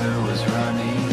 water was running,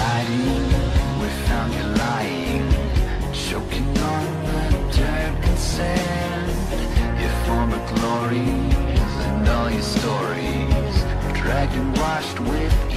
hiding, we found you lying, choking on the dirt and sand. Your former glories and all your stories, dragged and washed with